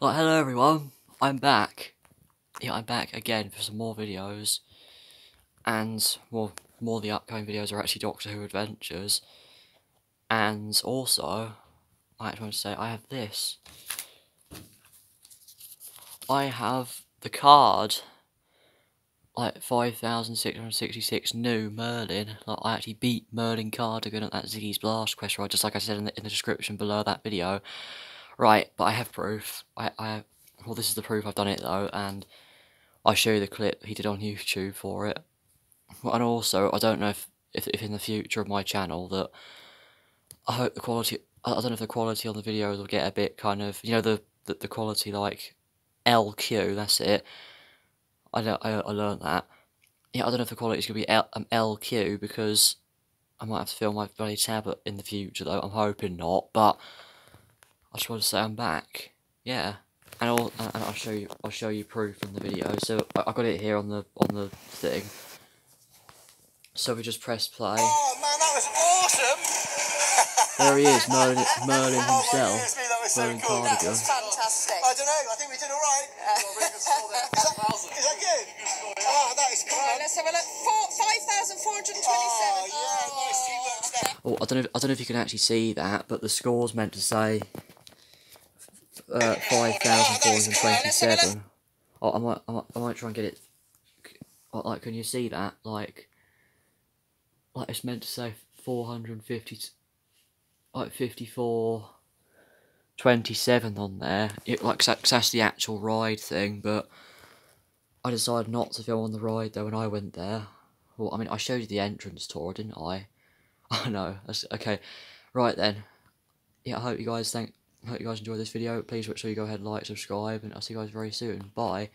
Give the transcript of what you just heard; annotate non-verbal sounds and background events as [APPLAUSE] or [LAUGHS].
Well, hello everyone, I'm back. Yeah, I'm back again for some more videos. And, well, more of the upcoming videos are actually Doctor Who Adventures. And also, I actually want to say, I have this. I have the card, like 5,666 new Merlin. Like, I actually beat Merlin Cardigan at that Ziggy's Blast quest, right? Just like I said in the, in the description below that video. Right, but I have proof. I, I, well, this is the proof I've done it though, and I'll show you the clip he did on YouTube for it. And also, I don't know if, if, if in the future of my channel that I hope the quality, I don't know if the quality on the videos will get a bit kind of, you know, the, the, the quality like LQ, that's it. I, I, I learned that. Yeah, I don't know if the quality is going to be L, um, LQ because I might have to film my bloody tablet in the future though. I'm hoping not, but I just want to say I'm back. Yeah, and I'll and I'll show you I'll show you proof in the video. So I, I got it here on the on the thing. So we just press play. Oh man, that was awesome! [LAUGHS] There he is, Merlin, Merlin Oh himself. goodness me, that was so Merlin cool. That Cardigan. Fantastic. I don't know. I think we did all right. [LAUGHS] is, that, is that good? Oh, that is cool. Right, let's have a look. Four, 5,427. Oh yeah, nice teamwork stuff. Oh, I don't know. If, I don't know if you can actually see that, but the score's meant to say uh, five thousand four hundred twenty-seven. Oh, I might, I might, I might try and get it. oh, Like, can you see that? Like, like it's meant to say four hundred fifty, like fifty-four. 27 on there, it like 'cause that's the actual ride thing, but I decided not to film on the ride though when I went there. Well, I mean, I showed you the entrance tour, didn't I? [LAUGHS] I know. Okay. Right then. Yeah, I hope you guys think. Hope you guys enjoyed this video. Please make sure you go ahead, like, subscribe, and I'll see you guys very soon. Bye.